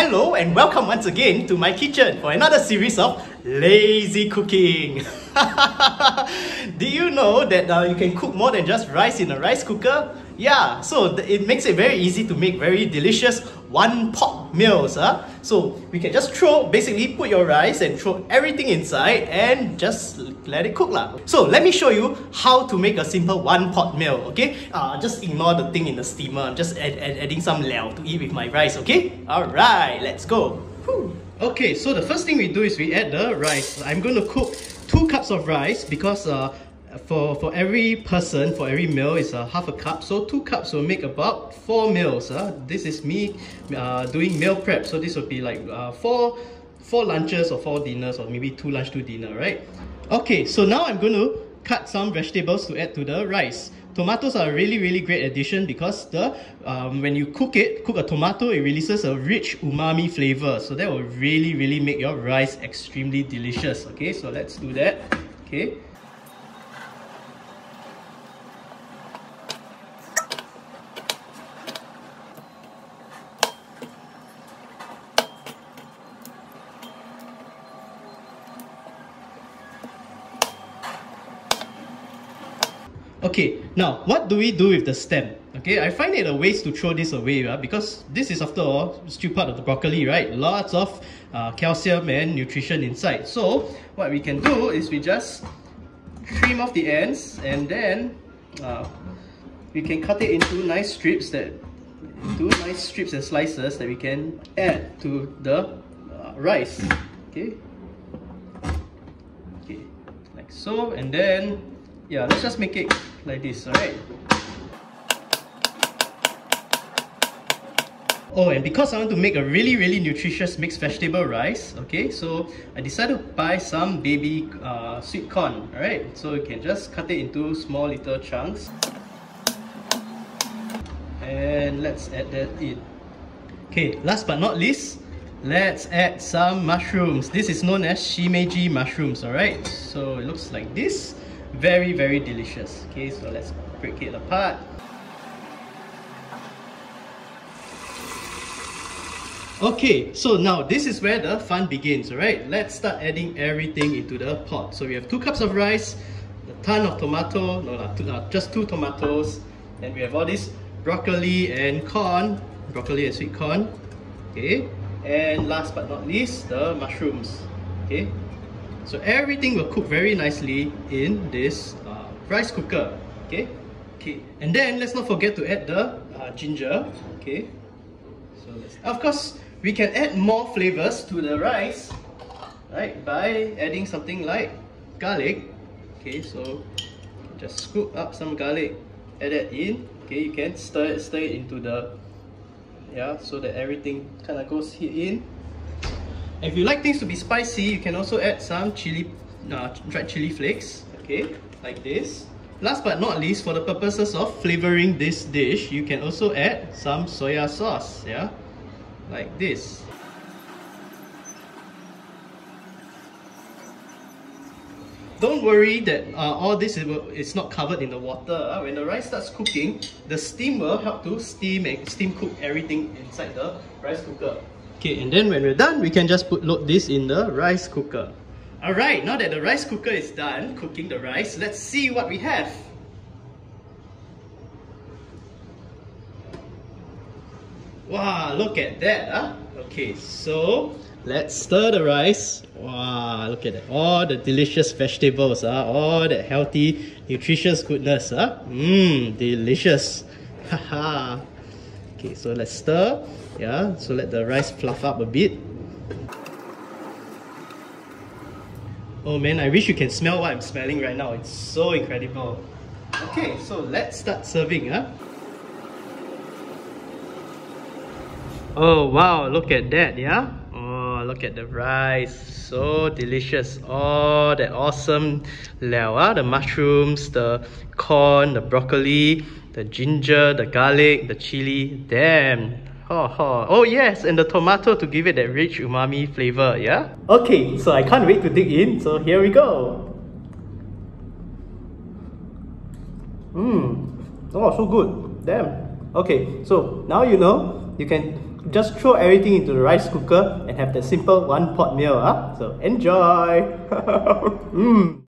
Hello and welcome once again to my kitchen for another series of lazy cooking. Did you know that uh, you can cook more than just rice in a rice cooker? Yeah, so it makes it very easy to make very delicious one pot meals. Huh? So we can just throw, basically put your rice and throw everything inside and just let it cook. Lah. So let me show you how to make a simple one pot meal, okay? Uh, just ignore the thing in the steamer. I'm just add, add, adding some liao to eat with my rice, okay? Alright, let's go. Whew. Okay, so the first thing we do is we add the rice. I'm going to cook two cups of rice because uh, for, for every person, for every meal is uh, half a cup. So two cups will make about four meals. Uh. This is me uh, doing meal prep. So this will be like uh, four, four lunches or four dinners or maybe two lunch, two dinner, right? Okay, so now I'm going to cut some vegetables to add to the rice. Tomatoes are a really, really great addition because the um, when you cook it, cook a tomato, it releases a rich umami flavor. So that will really, really make your rice extremely delicious. Okay, so let's do that. Okay. Okay, now what do we do with the stem? Okay, I find it a waste to throw this away uh, because this is after all still part of the broccoli, right? Lots of uh, calcium and nutrition inside. So what we can do is we just trim off the ends and then uh, we can cut it into nice strips that into nice strips and slices that we can add to the uh, rice. Okay, okay, like so, and then yeah, let's just make it like this, alright? Oh, and because I want to make a really, really nutritious mixed vegetable rice, okay, so I decided to buy some baby uh, sweet corn, alright? So you can just cut it into small little chunks. And let's add that in. Okay, last but not least, let's add some mushrooms. This is known as shimeji mushrooms, alright? So it looks like this very very delicious. Okay so let's break it apart. Okay so now this is where the fun begins alright? Let's start adding everything into the pot. So we have two cups of rice a ton of tomato no not two, just two tomatoes. And we have all this broccoli and corn. Broccoli and sweet corn. Okay. And last but not least the mushrooms. Okay so everything will cook very nicely in this uh, rice cooker. Okay. Okay. And then let's not forget to add the uh, ginger. Okay. So of course we can add more flavors to the rice, right? By adding something like garlic. Okay. So just scoop up some garlic, add that in. Okay. You can stir it, stir it into the yeah, so that everything kind of goes here in. If you like things to be spicy, you can also add some chili, uh, dried chili flakes, okay, like this. Last but not least, for the purposes of flavoring this dish, you can also add some soya sauce, yeah, like this. Don't worry that uh, all this is, not covered in the water. When the rice starts cooking, the steam will help to steam and steam cook everything inside the rice cooker. Okay, and then when we're done, we can just put load this in the rice cooker. Alright, now that the rice cooker is done cooking the rice, let's see what we have. Wow, look at that, huh? Okay, so let's stir the rice. Wow, look at that. All the delicious vegetables, huh? all that healthy, nutritious goodness. Huh? Mmm, delicious. Haha. Okay, so let's stir. Yeah, so let the rice fluff up a bit. Oh man, I wish you can smell what I'm smelling right now. It's so incredible. Okay, so let's start serving. Huh? Oh wow, look at that, yeah? Oh, look at the rice. So delicious. Oh, that awesome liao, ah? the mushrooms, the corn, the broccoli, the ginger, the garlic, the chili. Damn, Oh, oh, oh yes, and the tomato to give it that rich umami flavor, yeah? Okay, so I can't wait to dig in, so here we go. Mmm, oh, so good, damn. Okay, so now you know, you can just throw everything into the rice cooker and have the simple one pot meal. Huh? So enjoy! mm.